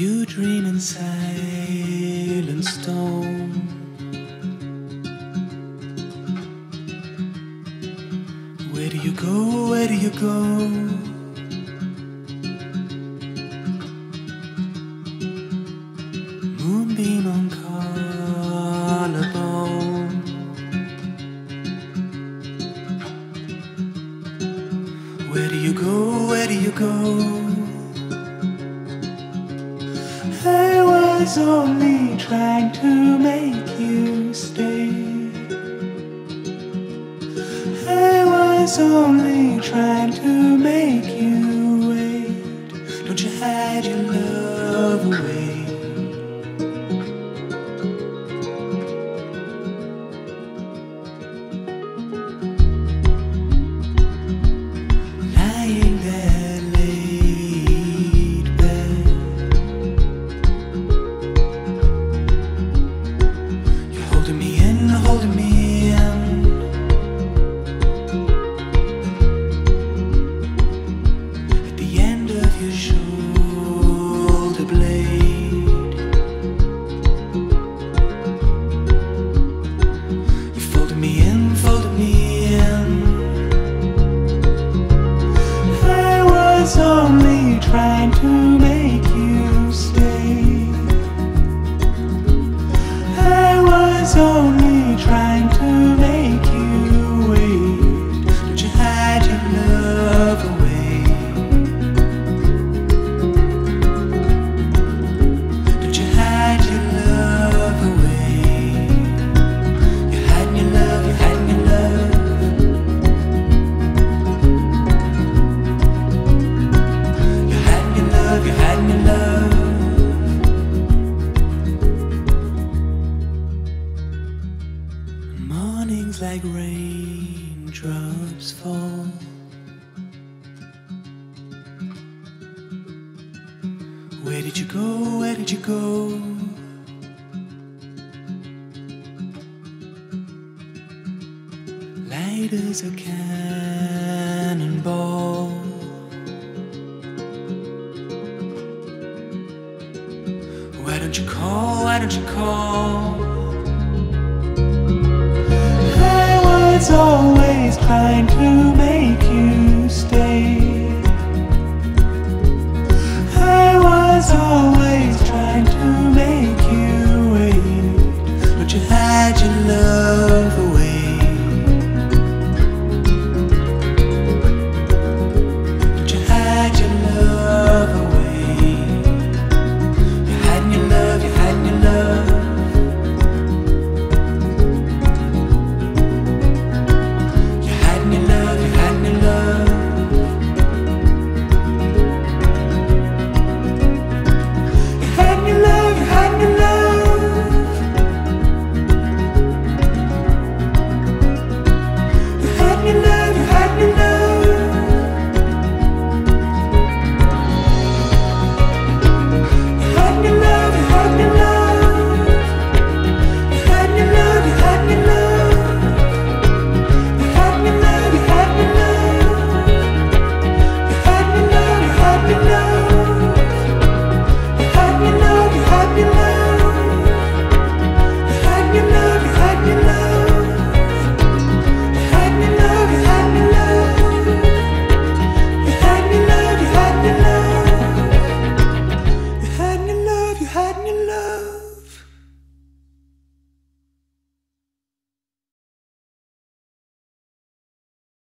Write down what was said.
You dream in silent stone. Where do you go? Where do you go? Moonbeam on collarbone. Where do you go? Where do you go? was only trying to make you stay. I was only trying to. like raindrops fall. Where did you go? Where did you go? Light as a cannonball. Why don't you call? Why don't you call? It's always trying to make you stay. I was always trying to make you wait, but you had in love.